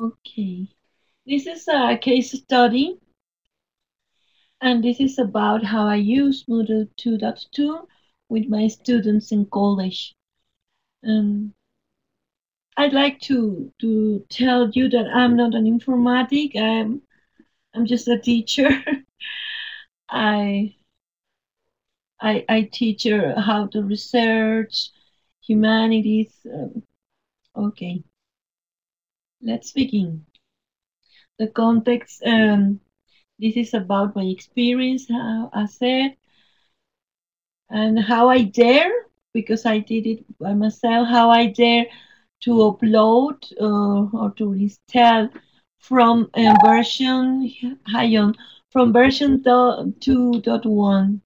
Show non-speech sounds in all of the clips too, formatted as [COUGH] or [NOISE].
Okay. This is a case study. And this is about how I use Moodle 2.2 with my students in college. Um, I'd like to to tell you that I'm not an informatic. I'm I'm just a teacher. [LAUGHS] I I I teach her how to research humanities. Um, okay, let's begin. The context. Um, this is about my experience. How I said and how I dare because I did it by myself. How I dare to upload uh, or to install from a version Hayon from version 2.1.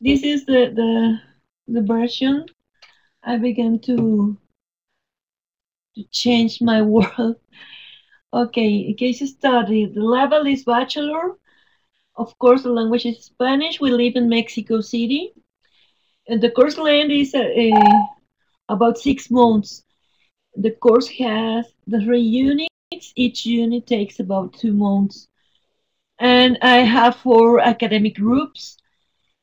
This is the, the the version I began to to change my [LAUGHS] world. Okay, case you study. The level is bachelor. Of course, the language is Spanish. We live in Mexico City. And the course length is uh, uh, about six months. The course has the three units. Each unit takes about two months. And I have four academic groups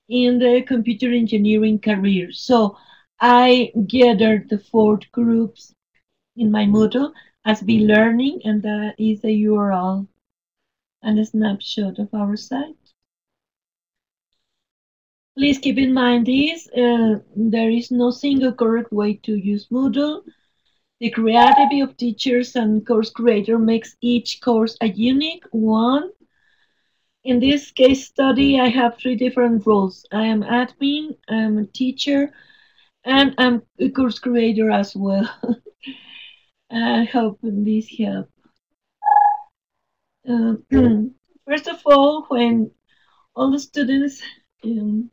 in the computer engineering career. So I gathered the four groups in my Moodle as be learning, and that is the URL and a snapshot of our site. Please keep in mind this, uh, there is no single correct way to use Moodle. The creativity of teachers and course creator makes each course a unique one. In this case study, I have three different roles. I am admin, I'm a teacher, and I'm a course creator as well. [LAUGHS] I hope this helps. Uh, [CLEARS THROAT] first of all, when all the students um,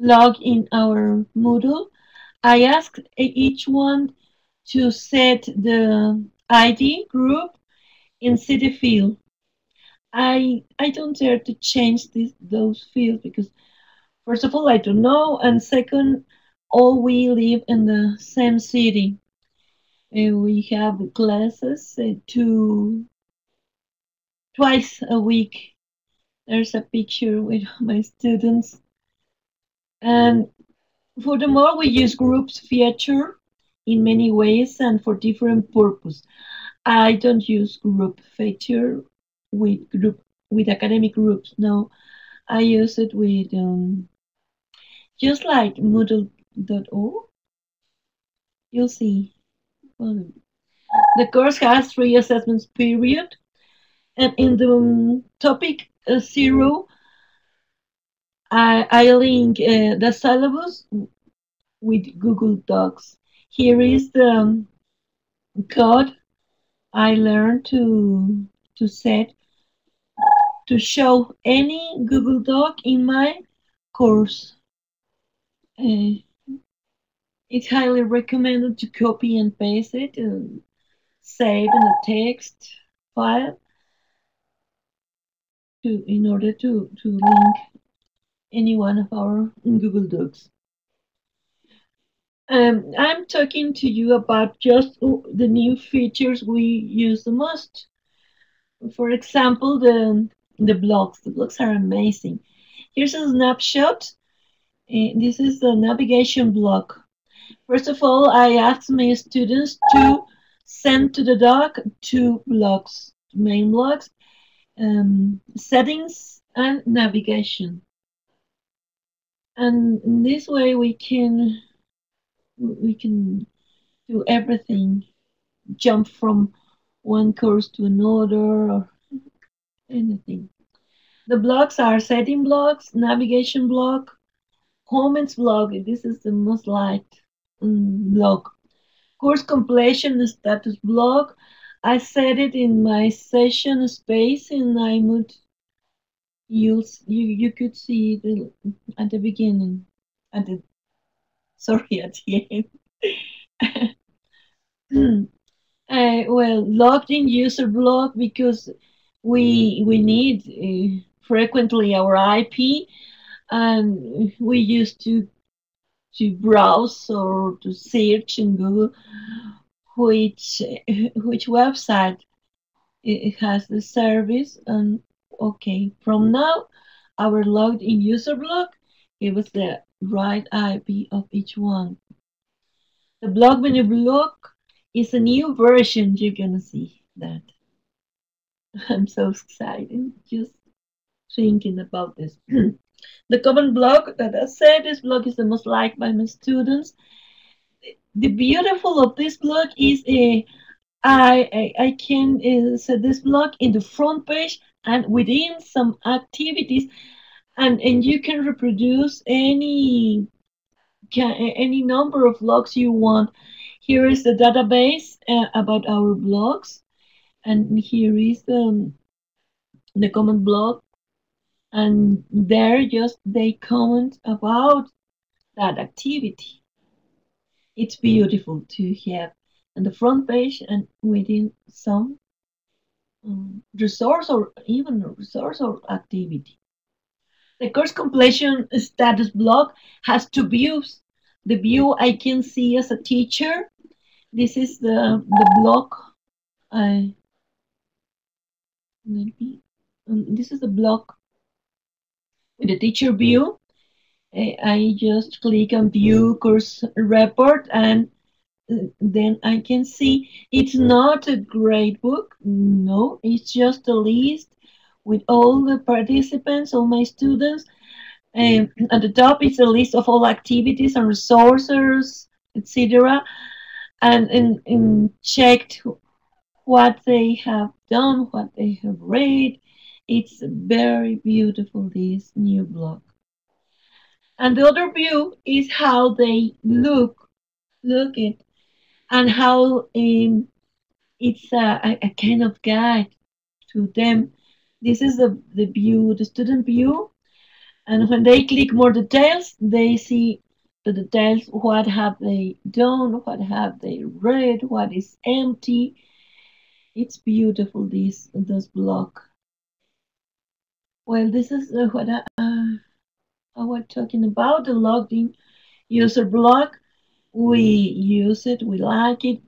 log in our Moodle, I ask each one to set the ID group in city field. I I don't dare to change this, those fields because first of all I don't know, and second, all we live in the same city. We have classes to twice a week. There's a picture with my students. And furthermore, we use groups feature in many ways and for different purpose. I don't use group feature with group with academic groups. No, I use it with um, just like Moodle.org. You'll see. The course has three assessments period and in the um, topic uh, zero, I, I link uh, the syllabus with Google Docs. Here is the um, code I learned to to set to show any Google Doc in my course. Uh, it's highly recommended to copy and paste it and save in a text file to in order to, to link any one of our Google Docs. Um, I'm talking to you about just the new features we use the most. For example, the, the blogs. The blogs are amazing. Here's a snapshot. Uh, this is the navigation block. First of all, I asked my students to send to the doc two blocks, main blocks, um, settings and navigation. And in this way we can we can do everything, jump from one course to another or anything. The blocks are setting blocks, navigation block, comments block. This is the most liked block. Course completion status blog. I set it in my session space and I would you you you could see the at the beginning at the sorry [LAUGHS] at the end. [CLEARS THROAT] uh, well, logged in user blog because we we need uh, frequently our IP and we used to to browse or to search in Google which which website it has the service and okay from mm. now our logged in user block give us the right IP of each one. The block menu block is a new version you're gonna see that. [LAUGHS] I'm so excited just thinking about this. [CLEARS THROAT] the common block that I said, this block is the most liked by my students. The beautiful of this block is a I, I, I can uh, set this block in the front page and within some activities and, and you can reproduce any can, any number of blogs you want. Here is the database uh, about our blogs and here is the, the comment blog and there just they comment about that activity. It's beautiful to have on the front page and within some um, resource or even resource or activity. The course completion status block has two views. The view I can see as a teacher. This is the, the block. I, maybe, um, this is the block the teacher mm. view. I, I just click on view mm. course report and uh, then I can see it's mm. not a grade book. No, it's just a list with all the participants, all my students. And at the top is a list of all activities and resources, etc. And, and, and checked what they have done, what they have read. It's very beautiful, this new block. And the other view is how they look, look it and how um, it's a, a, kind of guide to them. This is the, the view, the student view. And when they click more details, they see the details, what have they done, what have they read, what is empty. It's beautiful, this, this block. Well, this is uh, what I, uh, I was talking about, the logged in user block we use it, we like it,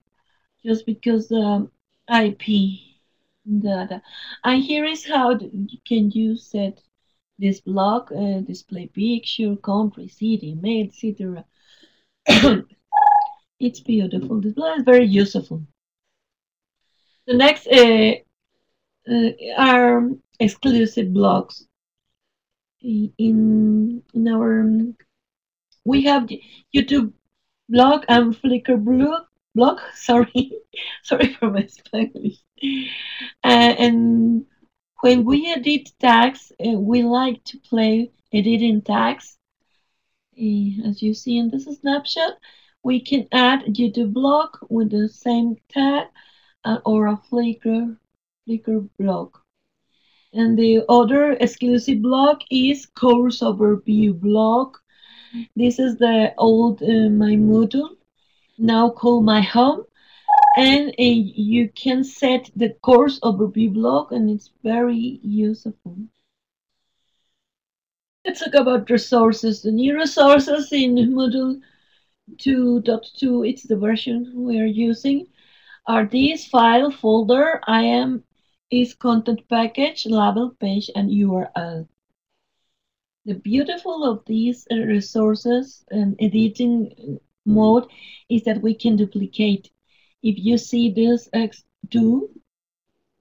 just because the IP data. And here is how you can you set This block, uh, display picture, country, city, mail, etc. it's beautiful. This block is very useful. The next uh, uh, are exclusive blogs In in our we have YouTube blog and Flickr blog. Blog, [LAUGHS] sorry, sorry for my Spanish. Uh, and when we edit tags, uh, we like to play editing tags. Uh, as you see in this snapshot, we can add YouTube blog with the same tag uh, or a Flickr Flickr blog. And the other exclusive blog is course overview blog this is the old uh, my Moodle, now called my home. And uh, you can set the course overview block and it's very useful. Let's talk about resources. The new resources in Moodle 2.2, it's the version we are using, are these file, folder, IM is content package, label, page, and URL. The beautiful of these uh, resources and editing mode is that we can duplicate. If you see this X2,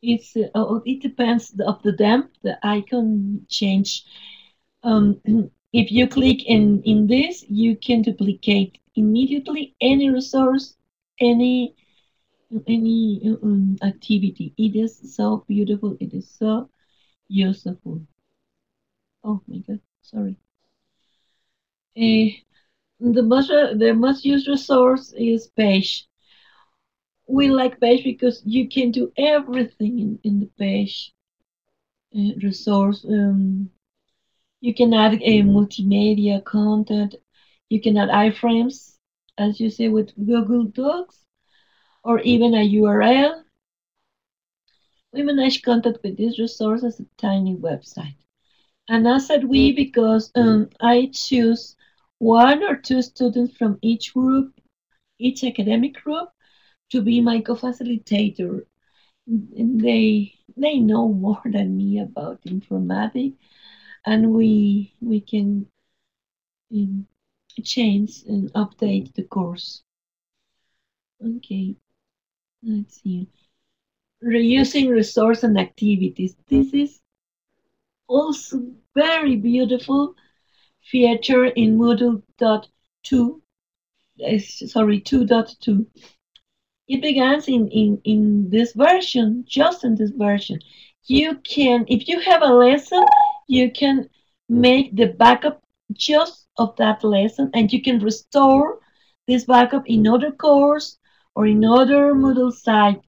it's uh, oh, it depends of the them. The icon change. Um, [CLEARS THROAT] if you click in in this, you can duplicate immediately any resource, any any um, activity. It is so beautiful. It is so useful. Oh my god sorry. Uh, the most the most used resource is Page. We like Page because you can do everything in, in the Page uh, resource. Um, you can add a multimedia content. You can add iframes, as you say with Google Docs, or even a URL. We manage content with this resource as a tiny website. And I said we because um, I choose one or two students from each group, each academic group, to be my co-facilitator. They they know more than me about informatics, and we we can um, change and update the course. Okay, let's see. Reusing resource and activities. This is also very beautiful feature in Moodle dot two. Uh, sorry, 2.2. It begins in, in, in this version, just in this version. You can, if you have a lesson, you can make the backup just of that lesson and you can restore this backup in other course or in other Moodle site.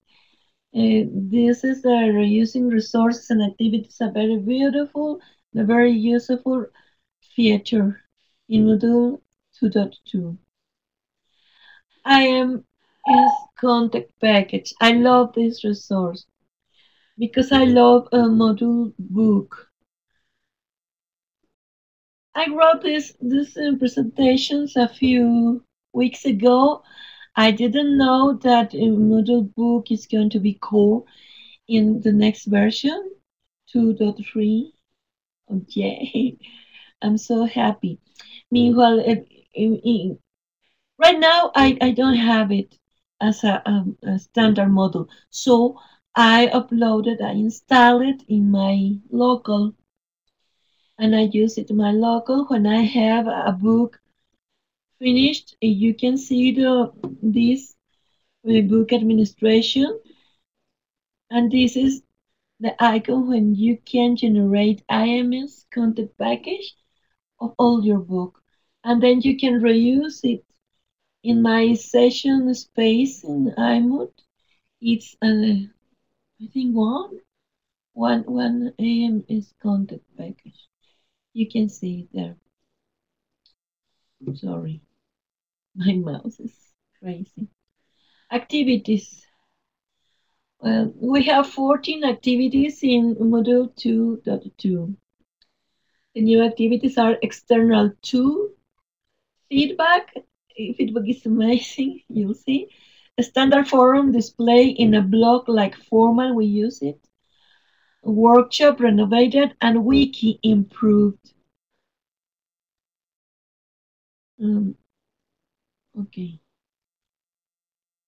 Uh, this is a reusing resources and activities, a very beautiful, a very useful feature in Moodle 2.2. I am is contact package. I love this resource because I love a module book. I wrote this this presentations a few weeks ago. I didn't know that a Moodle book is going to be core in the next version, 2.3. Okay. [LAUGHS] I'm so happy. Meanwhile, right now I, I don't have it as a, um, a standard model. So I uploaded, I installed it in my local and I use it in my local when I have a book finished. You can see the this book administration and this is the icon when you can generate IMS content package of all your book and then you can reuse it in my session space in iMoot. It's uh, I think one one one IMS content package. You can see it there. Sorry, my mouse is crazy. Activities. Well, we have 14 activities in Moodle 2.2. The new activities are external to feedback. Feedback is amazing, [LAUGHS] you'll see. A standard forum display in a blog-like format, we use it. Workshop renovated and wiki improved. Um, okay.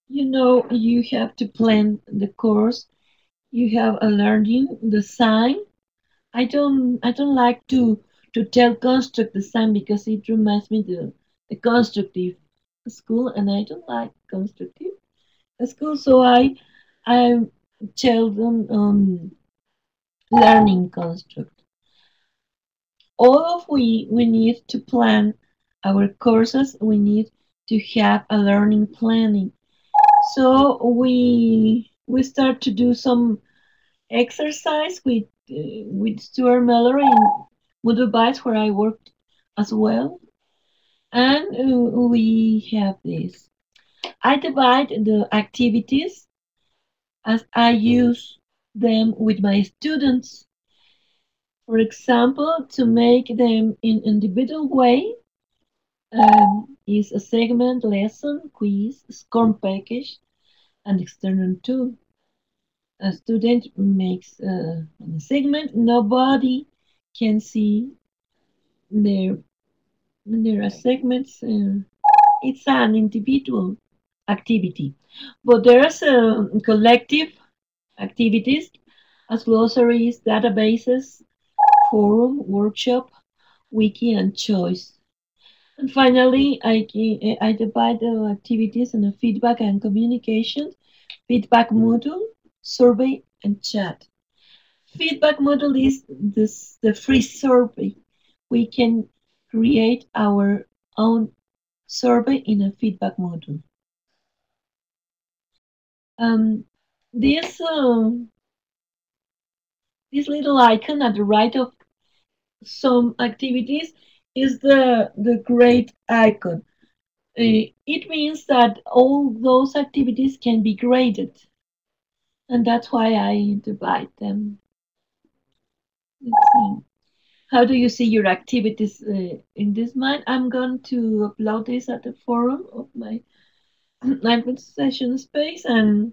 You know, you have to plan the course. You have a learning design. I don't, I don't like to to tell construct the design because it reminds me the the constructive school, and I don't like constructive school. So I I tell them um, learning construct. All of we we need to plan our courses. We need to have a learning planning. So we we start to do some exercise with uh, with Stuart Mealor in Moodle Bites where I worked as well. And uh, we have this. I divide the activities as I use them with my students. For example, to make them in individual way um, is a segment, lesson, quiz, SCORM package, and external tool. A student makes uh, a segment, nobody can see their, are segments. Uh, it's an individual activity. But there's a collective activities as glossaries, databases, forum, workshop, wiki, and choice. And finally, I, I divide the activities into feedback and communication, feedback module, survey, and chat. Feedback module is this, the free survey. We can create our own survey in a feedback module. Um, this uh, this little icon at the right of some activities is the the great icon. Uh, it means that all those activities can be graded, and that's why I divide them. How do you see your activities uh, in this mind? I'm going to upload this at the forum of my [CLEARS THROAT] Advent session space and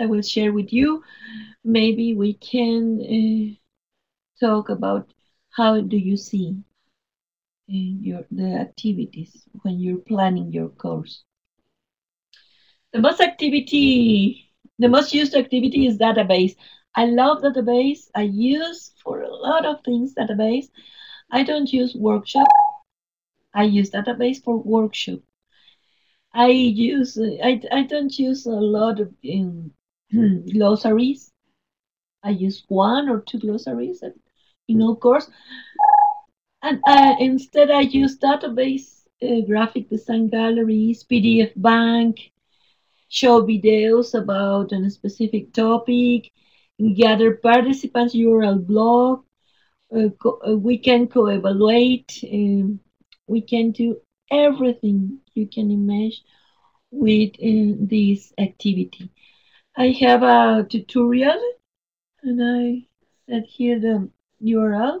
I will share with you. Maybe we can uh, talk about how do you see your the activities when you're planning your course. The most activity, the most used activity is database. I love database. I use for a lot of things database. I don't use workshop. I use database for workshop. I use I, I don't use a lot of [CLEARS THROAT] glossaries. I use one or two glossaries in all course. And uh, instead I use database, uh, graphic design galleries, PDF bank, show videos about a specific topic, gather participants URL blog. Uh, uh, we can co-evaluate. Um, we can do everything you can imagine with uh, this activity. I have a tutorial and I set here the URL.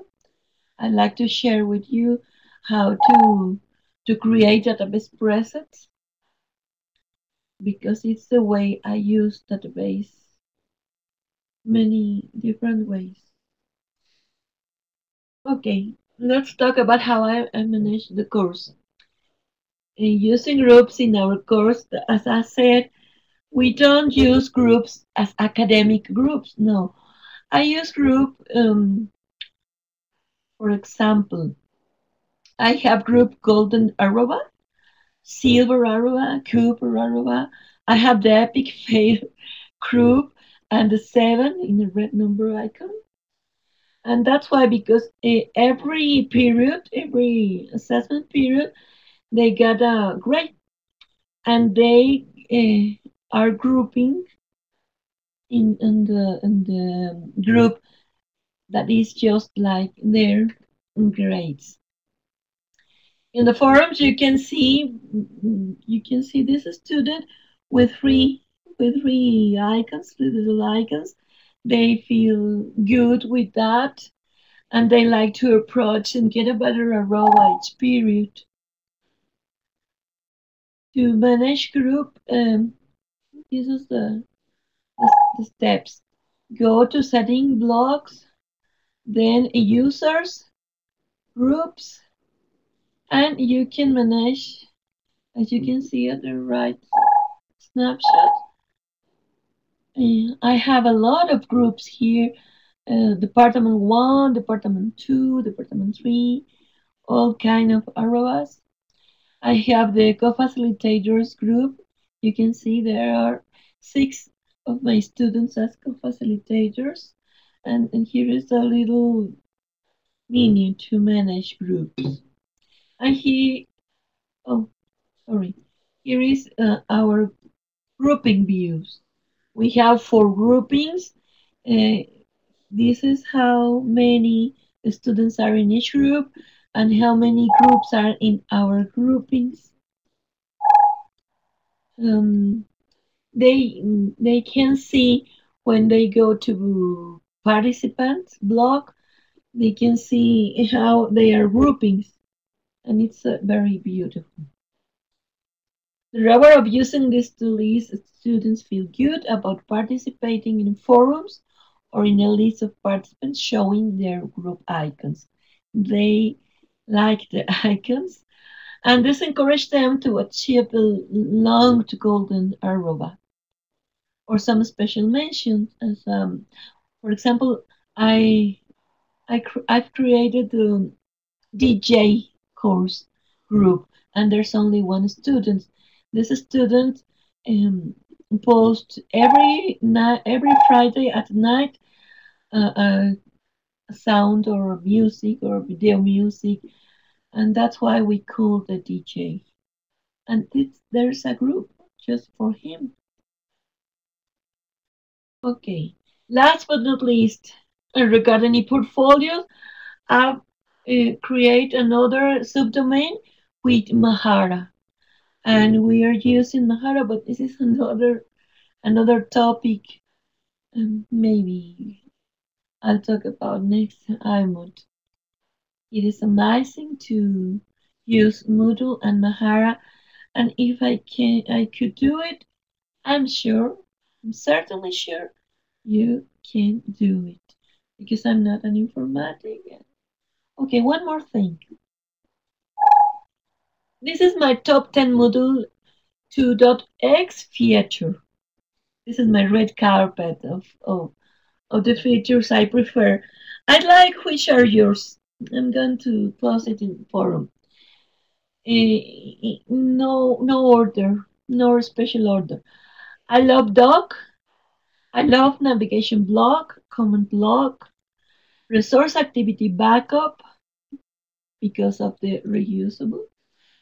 I'd like to share with you how to to create database presets because it's the way I use database many different ways. Okay, let's talk about how I, manage the course. In using groups in our course, as I said, we don't use groups as academic groups. No, I use group, um, for example, I have group Golden Aruba, Silver Aruba, Cooper Aruba. I have the Epic [LAUGHS] Fail group and the seven in the red number icon. And that's why, because uh, every period, every assessment period, they got a grade and they uh, are grouping in, in, the, in the group that is just like their grades. In the forums, you can see you can see this student with three with three icons, three little icons. They feel good with that, and they like to approach and get a better Aroa each period. To manage group, um, this is the, the steps. Go to setting blocks, then users, groups, and you can manage, as you can see at the right snapshot. I have a lot of groups here. Uh, department 1, Department 2, Department 3, all kind of Aroas. I have the co-facilitators group. You can see there are six of my students as co-facilitators. And, and here is a little menu to manage groups. And here, oh, sorry. Here is uh, our grouping views. We have four groupings. Uh, this is how many students are in each group and how many groups are in our groupings. Um, they, they can see when they go to participants blog, they can see how they are groupings and it's uh, very beautiful. The reward of using this tool is students feel good about participating in forums or in a list of participants showing their group icons. They like the [LAUGHS] icons, and this encourages them to achieve the long to golden Aruba or some special mentions. As um, for example, I I I've created the DJ course group, and there's only one student. This student um, posts every night, every Friday at night, uh, a sound or music or video music, and that's why we call the DJ. And there's a group just for him. Okay, last but not least, regarding the portfolios, I've uh, create another subdomain with Mahara. And we are using Mahara, but this is [LAUGHS] another another topic. Um, maybe I'll talk about next time. It is amazing to use Moodle and Mahara And if I can, I could do it, I'm sure, I'm certainly sure you can do it because I'm not an informatic. Okay, one more thing. This is my top 10 Moodle 2.x feature. This is my red carpet of, of, of the features I prefer. I'd like which are yours. I'm going to post it in the forum. Uh, no, no order, no special order. I love doc. I love navigation block, comment block, resource activity backup because of the reusable,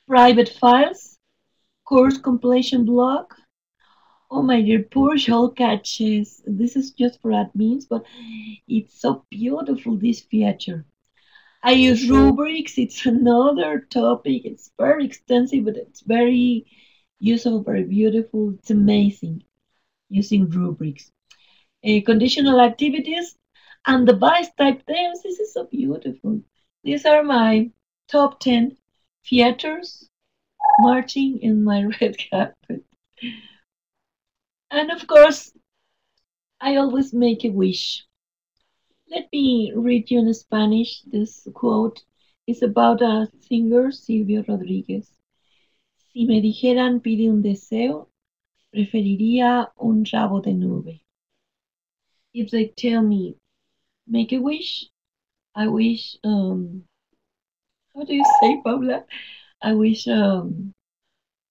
private files, course completion block. Oh my dear, purge all caches. This is just for admins, but it's so beautiful, this feature. I use rubrics. It's [LAUGHS] another topic. It's very extensive, but it's very useful, very beautiful. It's amazing using rubrics. Uh, conditional activities and device type names. This is so beautiful. These are my top 10 theaters marching in my [LAUGHS] red carpet. And of course, I always make a wish. Let me read you in Spanish. This quote is about a singer, Silvio Rodríguez. Si me dijeran pide un deseo, preferiría un rabo de nube. If they tell me make a wish, I wish, um, how do you say, Paula? I wish um,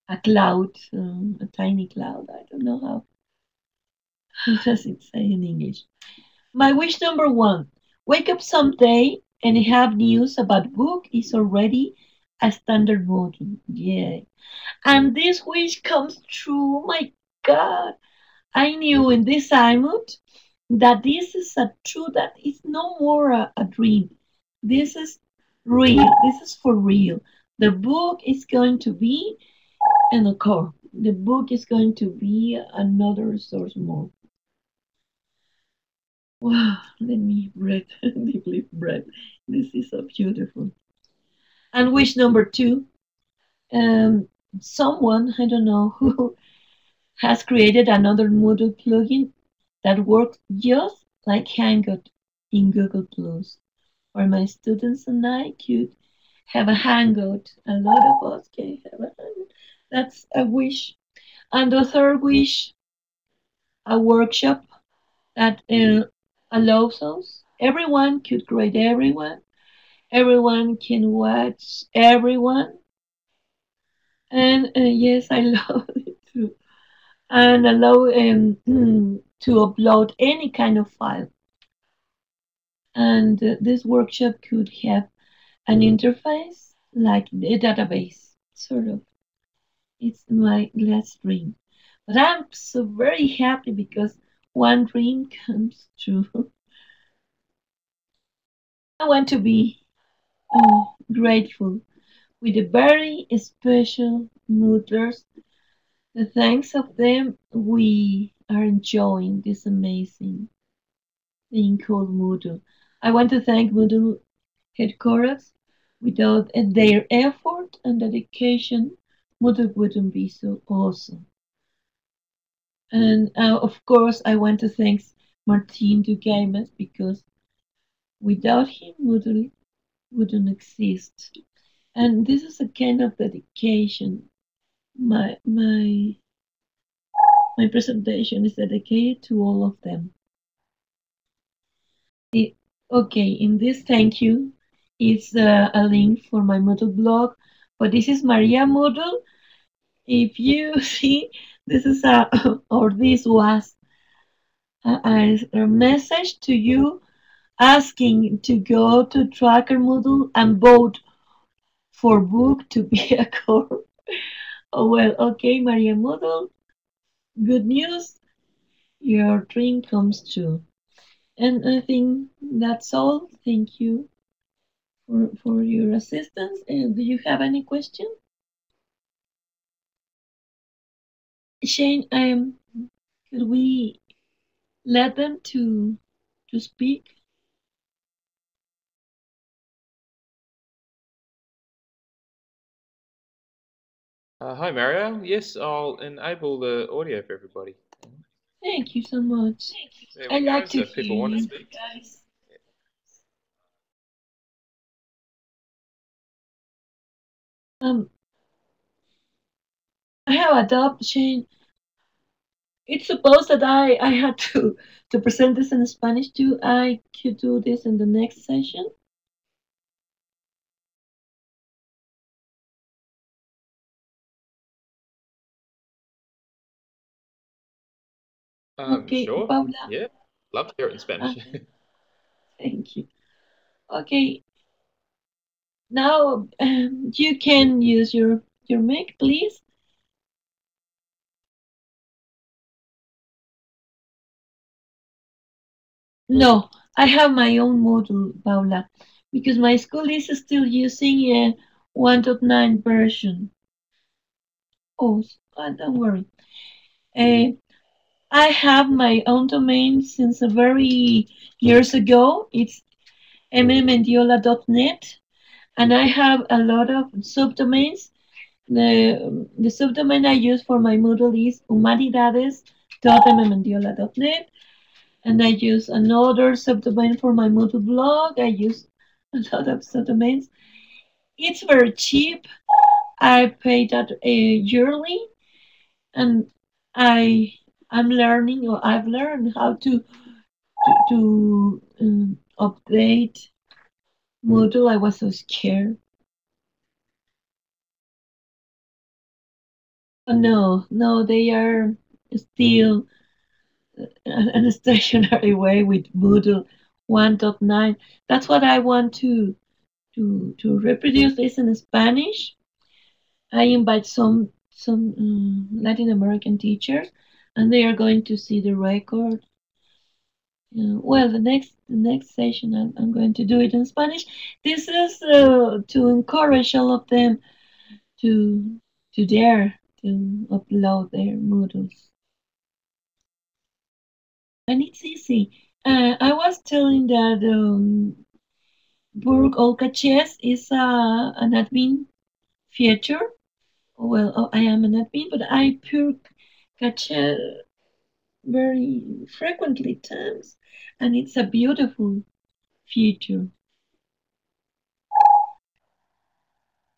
a cloud, um, a tiny cloud. I don't know how, [LAUGHS] how does it say in English. My wish number one, wake up someday and have news about book is already a standard module. Yeah. And this wish comes true. My God. I knew in this iMoot that this is a truth that is no more a, a dream. This is real. This is for real. The book is going to be in the core. The book is going to be another resource more. Wow, let me breathe, [LAUGHS] deeply breathe. This is so beautiful. And wish number two, um, someone, I don't know who, [LAUGHS] has created another Moodle plugin that works just like Hangout in Google Plus, where my students and I could have a hangout. A lot of us can have a hangout. That's a wish. And the third wish, a workshop that uh, allows us, everyone could grade everyone, everyone can watch everyone. And uh, yes, I [LAUGHS] love it too. And allow um, to upload any kind of file. And uh, this workshop could have an interface like a database, sort of. It's my last dream. But I'm so very happy because one dream [LAUGHS] comes true. I want to be uh, grateful with a very special Moodlers. The thanks of them, we are enjoying this amazing thing called Moodle. I want to thank Moodle headquarters. Without their effort and dedication, Moodle wouldn't be so awesome. And uh, of course, I want to thank Martin Dougiamas because without him, Moodle wouldn't exist. And this is a kind of dedication. My my my presentation is dedicated to all of them. It, okay, in this thank you is uh, a link for my Moodle blog, but this is Maria Moodle. If you [LAUGHS] see, this is a, [COUGHS] or this was a, a message to you asking to go to Tracker Moodle and vote for book to be [LAUGHS] a core. Oh, well, okay, Maria Moodle, good news, your dream comes true. And I think that's all. Thank you for, for your assistance. And do you have any question? Shane, um, could we let them to to speak? Uh, hi, Mario. Yes, I'll enable the audio for everybody. Thank you so much. There I go, like to so people want to speak. guys. Um, I have adoption. It's supposed that I I had to to present this in Spanish too. I could do this in the next session. Um, Okay, sure. Paula. Yeah, love to hear it in Spanish. Uh, [LAUGHS] thank you. Okay, now um, you can use your your mic, please. No, I have my own model, Paula, because my school is still using a 1.9 version. Oh, uh, don't worry. Uh, I have my own domain since a very years ago. It's mmendiola.net, and I have a lot of subdomains. The, the subdomain I use for my Moodle is humanidades.mmendiola.net, and I use another subdomain for my Moodle blog. I use [LAUGHS] a lot of subdomains. It's very cheap. I pay that uh, yearly, and I I'm learning or I've learned how to to, to um, update Moodle. I was so scared. Oh, no, no, they are still in a [LAUGHS] stationary way with Moodle 1.9. That's what I want to to to reproduce this in Spanish. I invite some some um, Latin American teachers, and they are going to see the record. Uh, well, the next the next session I'm, I'm going to do it in Spanish. This is uh, to encourage all of them to to dare to upload their Moodles, and it's easy. Uh, I was telling that um, Purge all caches is uh, an admin feature. Well, oh, I am an admin, but I Purge Cache very frequently times, and it's a beautiful feature.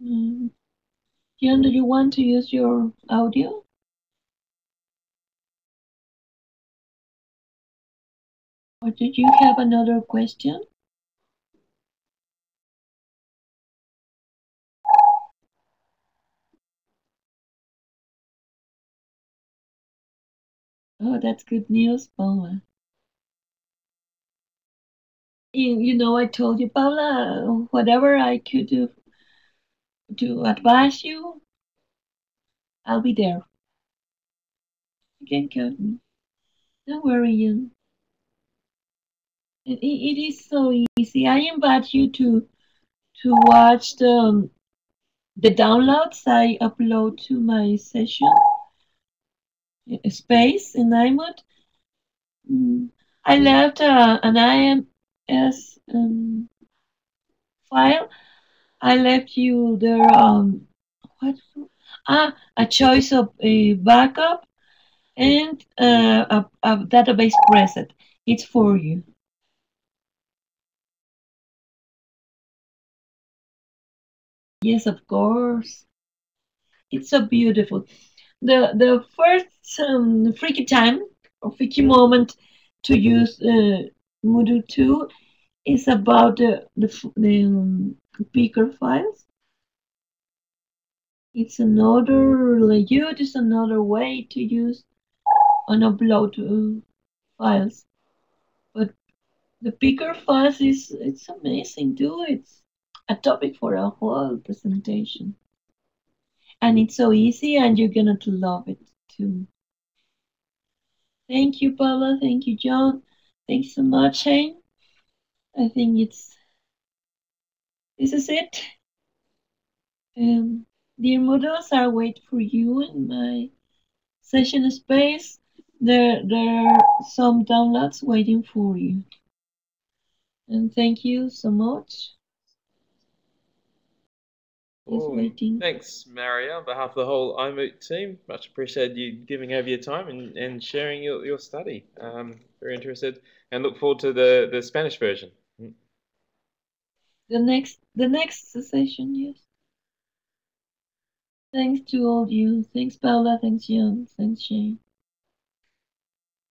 Mm. Jan, do you want to use your audio? Or did you have another question? Oh, that's good news, Paula. You, you know, I told you, Paula, whatever I could do to advise you, I'll be there. You can count me. Don't worry, you. It, it, it is so easy. I invite you to to watch the the downloads I upload to my session space in iMoot. Mm, I left uh, an IMS um, file. I left you there. Um, what? Ah, a choice of a backup and uh, a, a database preset. It's for you. Yes, of course. It's so beautiful. The the first um, freaky time or freaky moment to use uh, Moodle 2 is about the the, the um, picker files. It's another layout, it's another way to use and upload uh, files. But the picker files is it's amazing too. It's a topic for a whole presentation. And it's so easy and you're gonna love it too. Thank you, Paula. Thank you, John. Thanks so much, Shane. I think it's this is it. Um, dear Moodles, I'll wait for you in my session space. There, there are some downloads waiting for you. And thank you so much. Waiting. thanks, Maryel, on behalf of the whole iMoot team. Much appreciated you giving over your time and, and sharing your, your study. Um, very interested and look forward to the, the Spanish version. The next the next session, yes. Thanks to all of you. Thanks Paula, thanks Jan, thanks Shane.